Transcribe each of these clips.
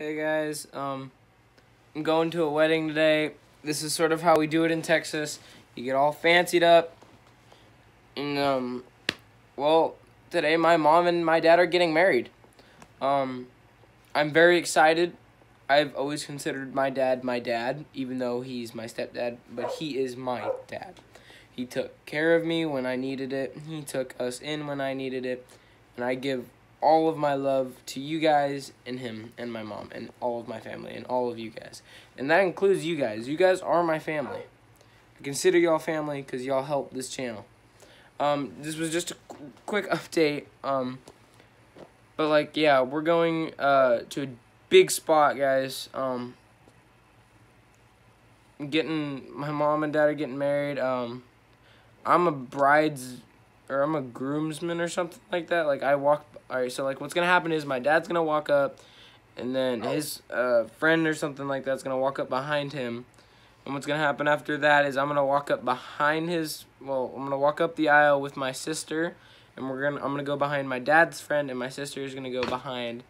Hey guys, um, I'm going to a wedding today. This is sort of how we do it in Texas. You get all fancied up. And, um, well, today my mom and my dad are getting married. Um, I'm very excited. I've always considered my dad my dad, even though he's my stepdad, but he is my dad. He took care of me when I needed it. He took us in when I needed it. And I give all of my love to you guys and him and my mom and all of my family and all of you guys. And that includes you guys. You guys are my family. I consider y'all family because y'all help this channel. Um, this was just a qu quick update. Um, but like, yeah, we're going uh, to a big spot, guys. Um, getting my mom and dad are getting married. Um, I'm a bride's or I'm a groomsman or something like that. Like I walk. All right, so like what's gonna happen is my dad's gonna walk up, and then his uh, friend or something like that's gonna walk up behind him. And what's gonna happen after that is I'm gonna walk up behind his. Well, I'm gonna walk up the aisle with my sister, and we're gonna. I'm gonna go behind my dad's friend, and my sister is gonna go behind,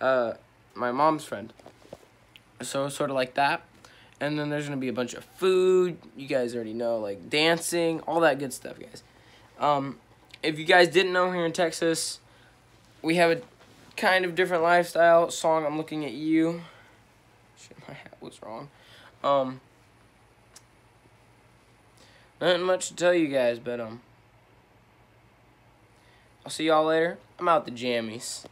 uh, my mom's friend. So sort of like that. And then there's gonna be a bunch of food. You guys already know, like dancing, all that good stuff, guys. Um, if you guys didn't know, here in Texas, we have a kind of different lifestyle. Song, I'm looking at you. Shit, my hat was wrong. Um, nothing much to tell you guys, but um, I'll see y'all later. I'm out the jammies.